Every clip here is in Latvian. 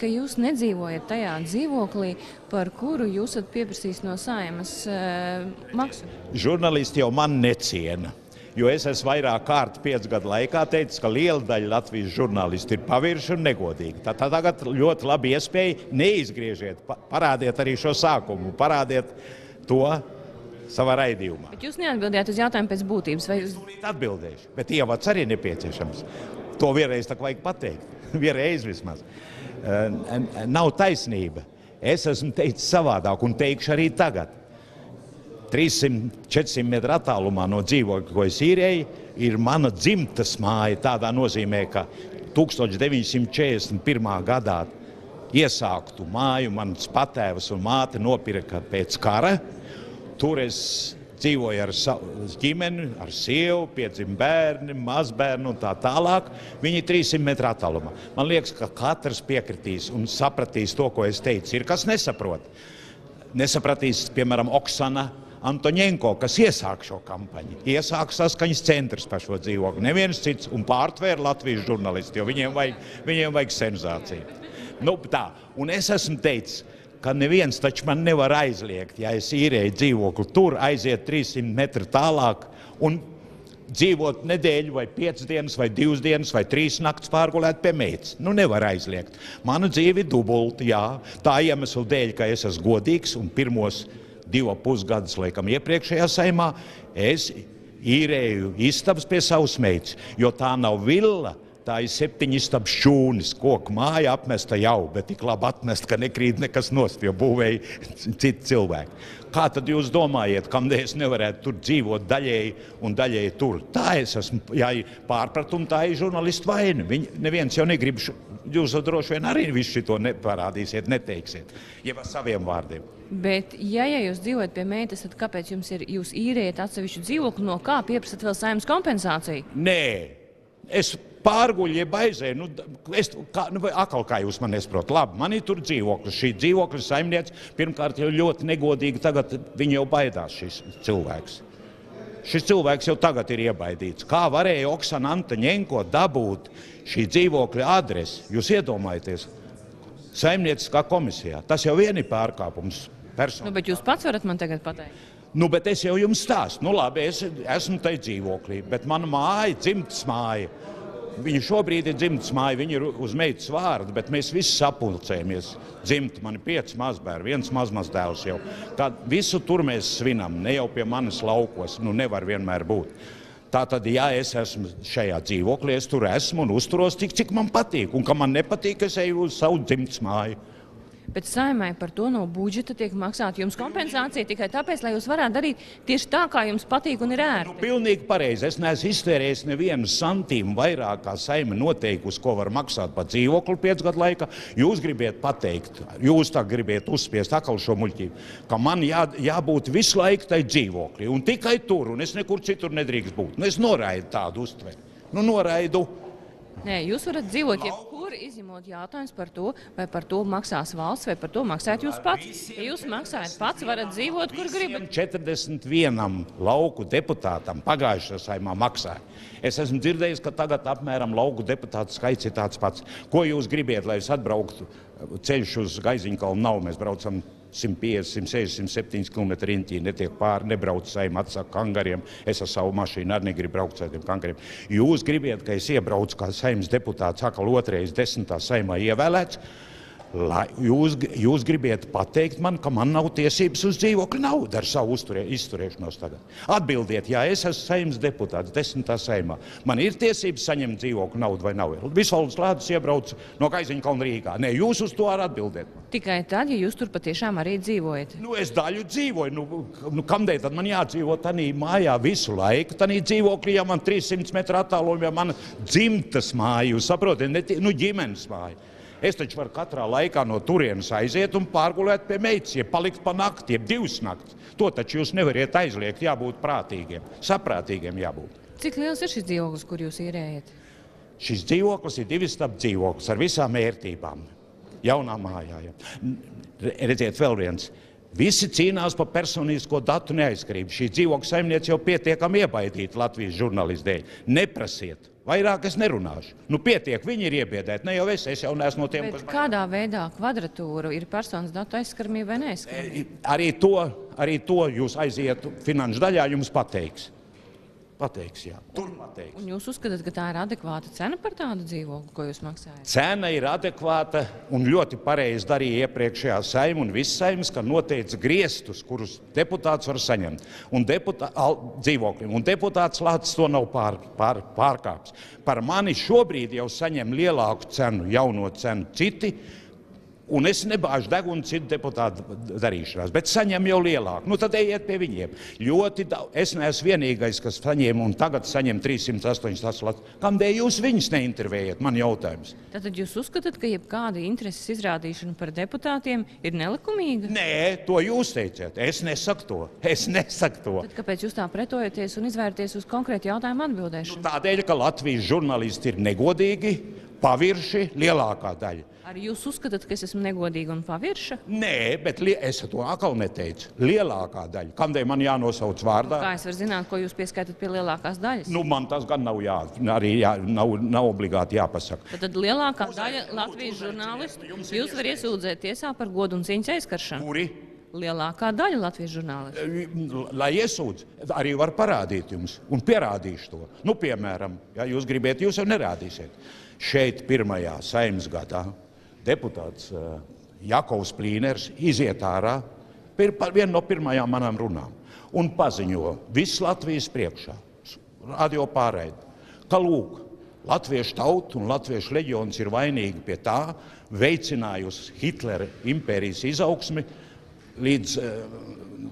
ka jūs nedzīvojat tajā dzīvoklī, par kuru jūs esat pieprasījis no saimas uh, maksu? Žurnālisti jau man neciena. Jo es esmu vairāk kārt piecu gadu laikā teicis, ka liela daļa Latvijas žurnālistu ir pavirši un negodīgi. Tad tagad ļoti labi iespēja neizgriežiet, parādiet arī šo sākumu, parādiet to savā raidījumā. Bet jūs neatbildējāt uz jautājumu pēc būtības. Vai jūs atbildēšu? Bet ievads arī nepieciešams. To vienreiz tā vajag pateikt. Vienreiz vismaz. Nav taisnība. Es esmu teicis savādāk un teikšu arī tagad. 300-400 metru attālumā no dzīvokļa, ko es īrēju, ir mana dzimtas māja. Tādā nozīmē, ka 1941. gadā iesāktu māju mans patēvs un māte nopirka pēc kara. Tur es dzīvoju ar ģimeni, ar sievu, piedzima bērni, mazbērni un tā tālāk. Viņi ir 300 metru attālumā. Man liekas, ka katrs piekritīs un sapratīs to, ko es teicu. Ir kas nesaprot. Nesapratīs, piemēram, Oksana Antoņenko, kas iesāk šo kampaņu. Iesāk saskaņas centrs par šo dzīvokli. Neviens cits un pārtvēra Latvijas žurnālisti, jo viņiem vajag, viņiem vajag senzāciju. Nu, tā. Un es esmu teicis, ka neviens taču man nevar aizliegt, ja es īrēju dzīvokli tur, aiziet 300 metru tālāk un dzīvot nedēļu, vai piecas dienas, vai divas dienas, vai trīs naktas pārgulēt pie meitas. Nu, nevar aizliegt. Mana dzīve ir dubulta, jā, tā iemesla dēļ, ka es esmu godīgs un pirmos divu pusgadus, laikam, iepriekšējā saimā, es īrēju istabas pie savas meitas, jo tā nav villa. Tā ir septiņas stāvs šūnis, koku māja apmesta jau, bet tik labi atmest, ka nekrīt nekas nost, jo būvēja citi cilvēki. Kā tad jūs domājat, kādēļ es nevarētu tur dzīvot daļēji un daļēji tur? Tā es esmu, ja ir pārpratumi, tā ir žurnālistu vaina. Viņi neviens jau negrib, jūs droši vien arī visu šo neparādīsiet, neteiksiet, jeb ar saviem vārdiem. Bet, ja, ja jūs dzīvojat pie meitas, tad kāpēc jums ir, jūs īrējat atsevišķu dzīvokli, no kā pieprasat vēl saimnes kompensāciju? Nē, es pārguļu, jeb aizēju. Nu, es, kā, nu, akal, kā jūs man nesaprotat? Labi, man ir tur dzīvoklis. Šī dzīvokļa saimniece pirmkārt jau ļoti negodīgi, tagad viņa jau baidās šis cilvēks. Šis cilvēks jau tagad ir iebaidīts. Kā varēja Oksana Antaņenko dabūt šī dzīvokļa adresi? Jūs iedomājaties, saimnieciskā komisijā. Tas jau vien ir pārkāpums personu. Nu, bet jūs pats varat man tagad pateikt? Nu, bet es jau jums stāstu, nu, labi, es esmu tajā dzīvoklī, bet mana māja, dzimtas māja, viņa šobrīd ir dzimtas māja, viņa ir uz meitas vārdu, bet mēs visi sapulcējamies. Dzimta man ir pieci mazbērni, viens mazmazdēls jau. Tad visu tur mēs svinam, ne jau pie manis laukos, nu nevar vienmēr būt. Tā tad, ja es esmu šajā dzīvoklī, es tur esmu un uzturos tik, cik man patīk. Un, ka man nepatīk, es eju uz savu dzimtas māju bet saimai par to no budžeta tiek maksāta jums kompensācija tikai tāpēc, lai jūs varētu darīt tieši tā, kā jums patīk un ir ērti. Nu, pilnīgi pareizi. Es neesmu iztērējis nevienu santīmu vairāk, kā saima noteikusi, ko var maksāt par dzīvokli piecu gadu laikā. Jūs gribiet pateikt, jūs tā gribiet uzspiest atkal šo muļķību, ka man jā, jābūt visu laiku tai dzīvoklī un tikai tur, un es nekur citur nedrīkst būt. Nu, es noraidu tādu uztveri. Nu, noraidu. Nē, jūs varat dzīvot jebkur, izņemot jautājums par to, vai par to maksās valsts, vai par to maksājat jūs pats. Ja jūs maksājat pats, varat dzīvot, kur gribat. 41 lauku deputātam pagājušajā saimā maksāja. Es esmu dzirdējis, ka tagad apmēram lauku deputātu skaits ir tāds pats. Ko jūs gribiet, lai es atbrauktu ceļš uz Gaiziņkalnu? Nav, mēs braucam 150, 160, 170 km riņķī netiek pāri, nebrauc saimā, atsaka kangariem. Es ar savu mašīnu arī negribu braukt ar tiem kangariem. Jūs gribat, ka es iebraucu kā saimnes deputāts, atkal otrreiz desmitā saimā ievēlēts. Lai jūs, jūs gribiet pateikt man, ka man nav tiesības uz dzīvokļu naudu ar savu uzturē, izturēšanos tagad. Atbildiet, ja es esmu saimnes deputāts, desmitā saimā, man ir tiesības saņemt dzīvokļu naudu vai nav. Visvalds Lēdus iebrauc no Kaiziņa kalna Rīgā. Nē, jūs uz to varat atbildēt. Tikai tad, ja jūs tur patiešām arī dzīvojat. Nu, es daļu dzīvoju. Nu, nu, Kādēļ tad man jādzīvo tādā mājā visu laiku? Tādā dzīvoklī, ja man 300 metru attālumā, ja man dzimtas māja, jūs saprotat, ne nu, ģimenes māja. Es taču varu katrā laikā no turienes aiziet un pārgulēt pie meitas, ja palikt pa nakti, ja divas naktis. To taču jūs nevariet aizliegt, jābūt prātīgiem, saprātīgiem jābūt. Cik liels ir šis dzīvoklis, kur jūs īrējat? Šis dzīvoklis ir divi stāv dzīvoklis ar visām vērtībām. Jaunā mājā. Ja. Redziet, vēl viens. Visi cīnās par personisko datu neaizskrību. Šī dzīvokļa saimniece jau pietiekami iebaidīta Latvijas žurnālistu dēļ. Neprasiet, Vairāk es nerunāšu. Nu, pietiek, viņi ir iebiedēti. Ne jau es, es jau neesmu no tiem, Bet kas. kādā veidā kvadratūra ir personas datu aizskaramība vai neaizskaramība? Arī to, arī to jūs aiziet finanšu daļā, jums pateiks. Pateiks, jā. Tur pateiks. Un jūs uzskatāt, ka tā ir adekvāta cena par tādu dzīvokli, ko jūs maksājat? Cena ir adekvāta un ļoti pareizi darīja iepriekšējā saima un viss saimas, ka noteica griestus, kurus deputāts var saņemt un deputā, al, dzīvoklim. Un deputāts Lācis to nav pār, pār, pārkāpis. Par mani šobrīd jau saņem lielāku cenu, jauno cenu citi. Un es nebāžu degunu citu deputātu darīšanās, bet saņem jau lielāku. Nu, tad ejiet pie viņiem. Ļoti daudz. Es neesmu vienīgais, kas saņēma un tagad saņem 308 lats. Kādēļ jūs viņus neintervējat? Man jautājums. Tātad jūs uzskatāt, ka jebkāda intereses izrādīšana par deputātiem ir nelikumīga? Nē, to jūs teicāt. Es nesaku to. Es nesaku to. Tad kāpēc jūs tā pretojaties un izvērties uz konkrētu jautājumu atbildēšanu? Tādēļ, ka Latvijas žurnālisti ir negodīgi, pavirši lielākā daļa. Arī jūs uzskatāt, ka es esmu negodīga un pavirša? Nē, bet es to atkal neteicu. Lielākā daļa. Kādēļ man jānosauc vārdā? Kā es varu zināt, ko jūs pieskaitat pie lielākās daļas? Nu, man tas gan nav, jā, arī jā, nav, nav obligāti jāpasaka. Tad, tad lielākā daļa Latvijas žurnālistu jūs var iesūdzēt tiesā par godu un cīņas aizskaršanu. Kuri? Lielākā daļa Latvijas žurnālistu. Lai iesūdz, arī var parādīt jums, un pierādīšu to. Nu, piemēram, ja jūs gribat, jūs jau nerādīsiet. Šeit, pirmajā saimnes gadā, deputāts uh, Jakovs Plīners iziet ārā, pir, pa- viena no pirmajām manām runām, un paziņo visu Latvijas priekšā, radio pārēdi, ka lūk, Latviešu tauta un Latviešu leģions ir vainīgi pie tā, veicinājusi Hitlera impērijas izaugsmi līdz eh,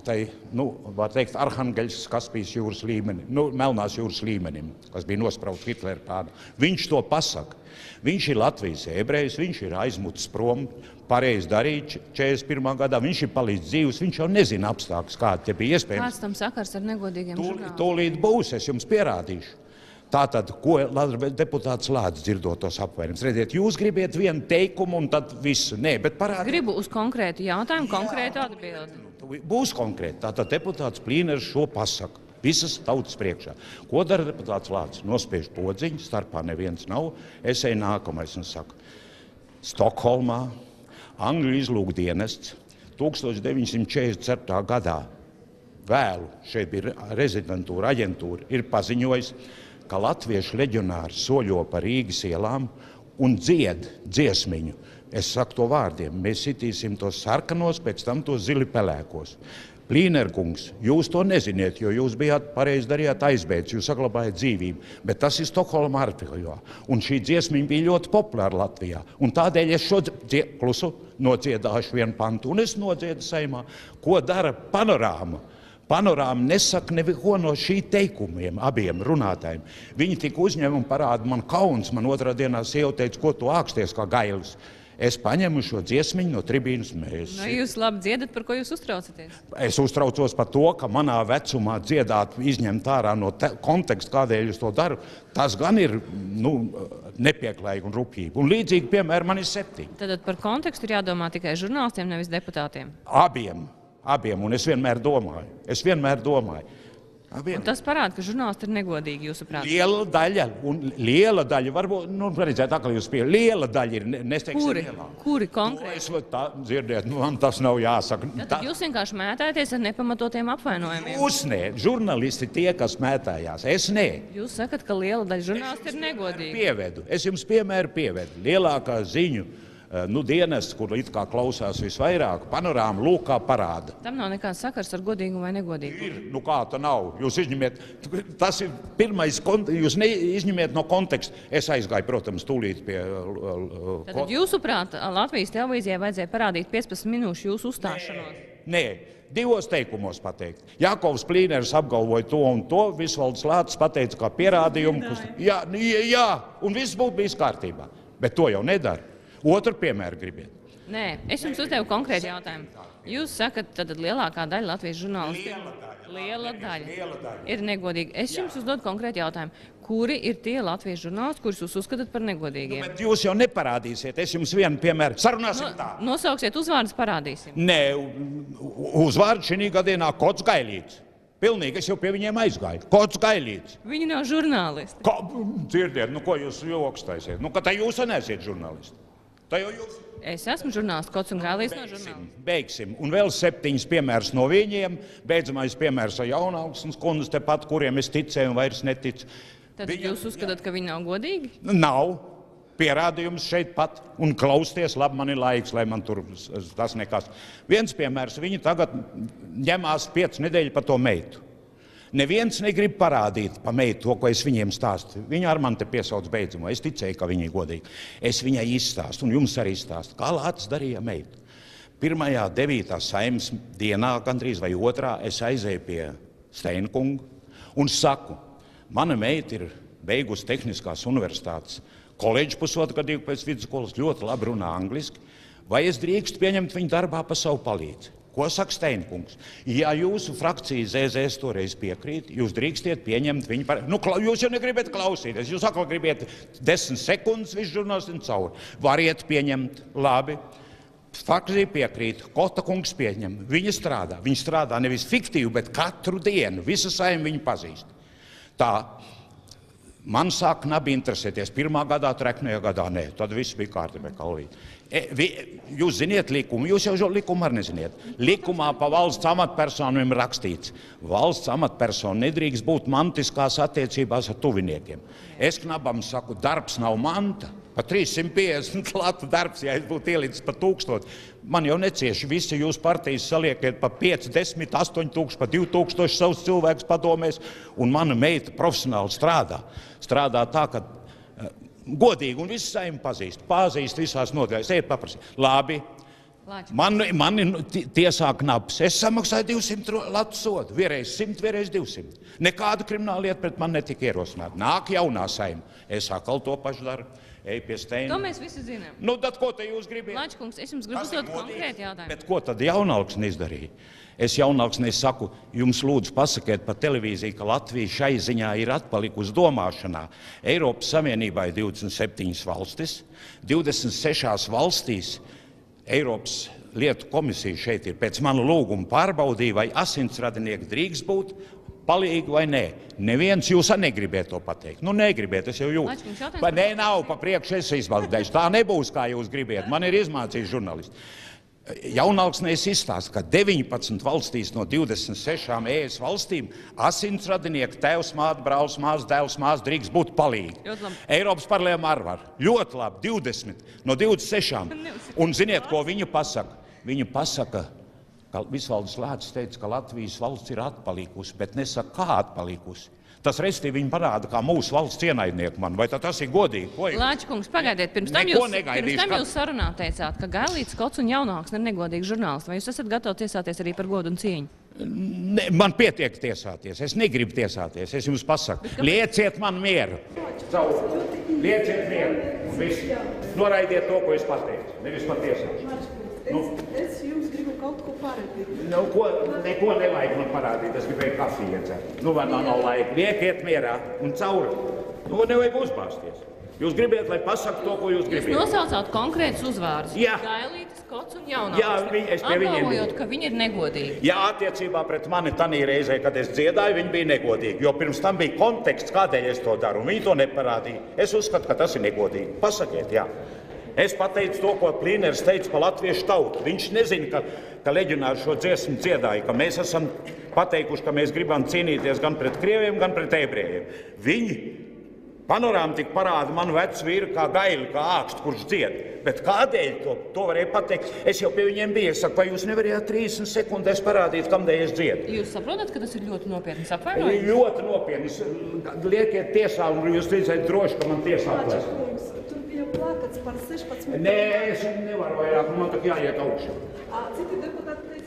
tai, nu, var teikt, Arhangeļs Kaspijas jūras līmenim, nu, Melnās jūras līmenim, kas bija nosprauts Hitlera plānā. Viņš to pasaka. Viņš ir Latvijas ebrejs, viņš ir aizmutis prom, pareizi darīt 41. gadā, viņš ir palicis dzīvs, viņš jau nezina apstākļus, kādi tie bija iespējams. Kāds tam sakars ar negodīgiem Tūlīt, žurnālistiem? tūlīt būs, es jums pierādīšu. Tātad, ko deputāts Lācis dzirdot tos apvērumus? Redziet, jūs gribat vienu teikumu un tad visu. Nē, bet parādiet. Gribu uz konkrētu jautājumu, konkrētu atbildi. Būs konkrēti. Tātad deputāts Plīners šo pasaka. Visas tautas priekšā. Ko dara deputāts Lācis? Nospiež podziņu, starpā neviens nav. Es eju nākamais un saku, Stokholmā, Angļu izlūkdienests 1944. gadā vēlu, šeit bija rezidentūra, aģentūra, ir paziņojis, ka latviešu leģionāri soļo pa Rīgas ielām un dzied dziesmiņu. Es saku to vārdiem, mēs sitīsim tos sarkanos, pēc tam tos zili pelēkos. Plīnerkungs, jūs to neziniet, jo jūs bijāt pareizi darījāt aizbēdz, jūs saglabājat dzīvību. Bet tas ir Stokholmā arhīvā. Un šī dziesmiņa bija ļoti populāra Latvijā. Un tādēļ es šo dzie- klusu nodziedāšu vienu pantu. Un es nodziedu saimā, ko dara panorāma. Panorāma nesaka neko no šī teikumiem, abiem runātājiem. Viņi tika uzņemti un parādīja man kauns. Man otrā dienā sieva teica, ko tu āksties kā gailis. Es paņēmu šo dziesmiņu no tribīnas mēs. Nu, jūs labi dziedat, par ko jūs uztraucaties. Es uztraucos par to, ka manā vecumā dziedāt, izņemt ārā no te- konteksta, kādēļ es to daru. Tas gan ir nu, nepieklājīgi un rupjīgi. Un līdzīgi, piemēram, man ir septiņi. Tad par kontekstu ir jādomā tikai žurnālistiem, nevis deputātiem. Abiem, abiem, un es vienmēr domāju, es vienmēr domāju. Un Abiem. tas parāda, ka žurnālisti ir negodīgi jūsuprāt. Liela daļa, un liela daļa, varbūt, nu, redzēt, tā kā jūs pie liela daļa ir, ne- nesteigsim Kuri, lielā. kuri To konkrēti? Es tā dzirdiet, nu, man tas nav jāsaka. Tad jūs vienkārši mētāties ar nepamatotiem apvainojumiem. Jūs nē, žurnālisti tie, kas mētājās, es nē. Jūs sakat, ka liela daļa žurnālistu ir negodīga. Pievedu. Es jums piemēru pievedu. Lielākā ziņu nu, dienests, kur it kā klausās visvairāk, panorāma lūkā parāda. Tam nav nekāds sakars ar godīgumu vai negodīgumu. Ir, nu kā tā nav? Jūs izņemiet, tas ir pirmais, jūs neizņemiet no konteksta. Es aizgāju, protams, tūlīt pie. uh, Tad jūsuprāt, Latvijas televīzijai vajadzēja parādīt 15 minūšu jūsu uzstāšanos. Nē, divos teikumos pateikt. Jākovs Plīners apgalvoja to un to, Visvalds Lācis pateica kā pierādījumu. Kas, jā, nu, jā, jā, un viss būtu bijis kārtībā. Bet to jau nedara. Otru piemēru gribiet. Nē, es jums uzdevu konkrēti jautājumu. Jūs sakat, ka lielākā daļa Latvijas žurnālistu liela daļa ir negodīga. Es jums uzdodu konkrēti jautājumu. Kuri ir tie Latvijas žurnālisti, kurus jūs uzskatāt par negodīgiem? Bet jūs jau neparādīsiet. Es jums vienu piemēru sarunāsim tā. No, nosauksiet uzvārdus, parādīsim. Nē, u- uzvārds šī gadienā Kots Gailīts. Pilnīgi, es jau pie viņiem aizgāju. Kods gailīts. Viņi nav žurnālisti. Kā, dzirdiet, nu ko jūs joks taisiet? Nu, ka tā jūs neesiet žurnālisti. Jūs. Es esmu žurnālists, Kots un Gālīs no žurnālista. beigsim. Un vēl septiņas piemērs no viņiem. Beidzamais piemērs ar jaunaugsnes kundzes tepat, kuriem es ticēju un vairs neticu. Tad Viņa- jūs uzskatāt, ka viņi nav godīgi? Nav pierādījums šeit pat, un klausties, labi, man ir laiks, lai man tur tas nekas. Viens piemērs, viņi tagad ņemās piecas nedēļas par to meitu. Neviens negrib parādīt pa meitu to, ko es viņiem stāstu. Viņa ar mani te piesauc beidzumu. Es ticēju, ka viņa ir godīga. Es viņai izstāstu, un jums arī stāstu, kā Lācis darīja meitu. Pirmajā, devītā saimnes dienā, gandrīz vai otrā, es aizēju pie Steinkunga un saku, mana meita ir beigusi Tehniskās universitātes koledžu pusotru gadu pēc vidusskolas, ļoti labi runā angliski. Vai es drīkstu pieņemt viņu darbā par savu palīdzību? Ko saka Steinkungs? Ja jūsu frakcija ZZS toreiz piekrīt, jūs drīkstiet pieņemt viņu par. Nu, kla- jūs jau negribat klausīties. Jūs atkal gribat desmit sekundes, visu žurnālistu cauri. Variet pieņemt, labi. Faktiski piekrīt, Kota kungs pieņem. Viņa strādā. Viņa strādā nevis fiktīvi, bet katru dienu. Visa saima viņu pazīst. Tā man sāk nabi interesēties. Pirmā gadā, treknajā gadā nē. Tad viss bija kārtībā. E, vi, jūs zināt likumu, jūs jau šo likumu arī nezināt. Likumā pa valsts amatpersonām ir rakstīts, valsts amatpersona nedrīkst būt mantiskās attiecībās ar tuviniekiem. Es knabam saku, darbs nav manta. Pa 350 latu darbs, ja es būtu ielicis pa 1000. Man jau necieši visi jūs partijas saliekiet pa 5, 10, 8 tūkstoši, pa 2000 savus cilvēkus padomēs, un mana meita profesionāli strādā. Strādā tā, ka eh, godīgi un visu saimnu pazīst. Pazīst visās nodaļās. Ejiet paprasīt. Labi. Lāči. Man, man ti- tiesā knaps. Es samaksāju 200 ro- latu sodu. Vienreiz 100, vienreiz 200. Nekāda krimināla lieta pret mani netika ierosināta. Nāk jaunā saima. Es atkal to pašu daru. Eju pie To steina. mēs visi zinām. Nu, tad ko te jūs gribat? Lāčkungs, es jums gribu uzdot konkrēti jautājumu. Bet ko tad jaunaugsne izdarīja? Es jaunaugsnē saku, jums lūdzu pasakiet pa televīziju, ka Latvija šai ziņā ir atpalikusi domāšanā. Eiropas Savienībā ir 27 valstis, 26 valstīs Eiropas lietu komisija šeit ir pēc manu lūgumu pārbaudīja, vai asinsradinieki drīkst būt palīgi vai nē. Neviens jūs arī negribiet to pateikt. Nu, negribiet, es jau jūtu. par nē, nav pa priekšu, es izbaudīšu. Tā nebūs, kā jūs gribiet. Man ir izmācījis žurnālisti. Jaunaugsnēs izstāsta, ka 19 valstīs no 26 ES valstīm asinsradinieki, tēvs, māte, brālis, māsas, dēls, māsas drīkst būt palīgi. Eiropas parlēmā arī var. Ļoti labi, 20 no 26. Un ziniet, ko viņa pasaka? Viņa pasaka, ka Visvalds Lēcis teica, ka Latvijas valsts ir atpalikusi, bet nesaka, kā atpalikusi. Tas restīvi viņa parāda, kā mūsu valsts ienaidnieku man. Vai tas ir godīgi? Ko jūs- Lāčkungs, pagaidiet, pirms tam Neko jūs, negaidīšu, pirms tam ka- jūs sarunā teicāt, ka Gailīts, Kots un Jaunāks ir negodīgi žurnālisti. Vai jūs esat gatavi tiesāties arī par godu un cieņu? Ne, man pietiek tiesāties. Es negribu tiesāties. Es jums pasaku, lieciet man mieru. Caur. Lieciet mieru. Un viss. Noraidiet to, ko es pateicu. Nevis patiesāk. Nu. Es, es jums gribu kaut ko parādīt. Nu, ko, neko nevajag man parādīt. Es gribēju kafiju iedzert. Nu, man nav laika? Lieciet mierā un cauri. Nu, nevajag uzbāzties. Jūs gribat, lai pasaktu to, ko jūs Jūs gribat. nosaucāt konkrētus uzvārdus. Jā. Gailītis, Kots un Jaunāks. Jā, viņi- es pie viņiem biju. Ka viņi ir negodīgi. Jā, attiecībā pret mani tajā reizē, kad es dziedāju, viņi bija negodīgi. Jo pirms tam bija konteksts, kādēļ es to daru. un Viņi to neparādīja. Es uzskatu, ka tas ir negodīgi. Pasakiet, jā. Es pateicu to, ko Plīners teica par latviešu tautu. Viņš nezina, ka, ka leģionāri šo dziesmu dziedāja, ka mēs esam pateikuši, ka mēs gribam cīnīties gan pret krieviem, gan pret ebrejiem. Viņi panorāma tik parāda manu vecu vīru kā gaili, kā ākstu, kurš dzied. Bet kādēļ to, to varēja pateikt? Es jau pie viņiem biju. Es saku, vai jūs nevarējāt 30 sekundēs parādīt, kamdēļ es dziedu? Jūs saprotat, ka tas ir ļoti nopietns apvainojums? Ļoti nopietni. Liekiet tiesā, un jūs redzat droši, ka man tiesā Lāča atklās. kungs, tur bija plakats par 16. Nē, es nevaru vairāk, man tā jāiet augšā. A, Citi deputāti